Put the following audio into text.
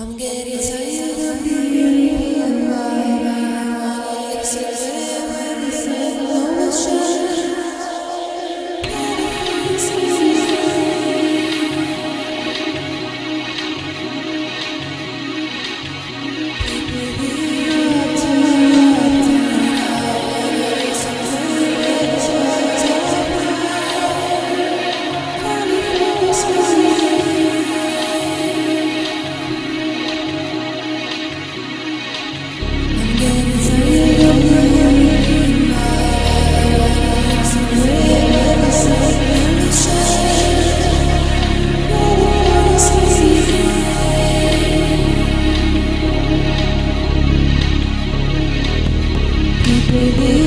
I'm getting tired of being believe.